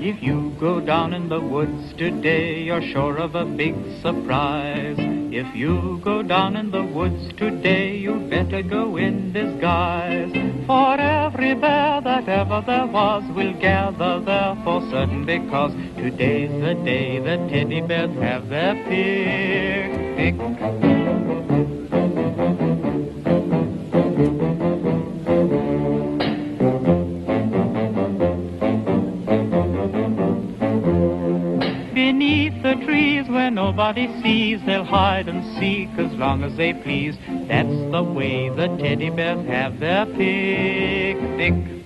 If you go down in the woods today, you're sure of a big surprise. If you go down in the woods today, you better go in disguise. For every bear that ever there was will gather there for certain because today's the day the teddy bears have their picnic. Beneath the trees where nobody sees, they'll hide and seek as long as they please. That's the way the teddy bears have their picnic.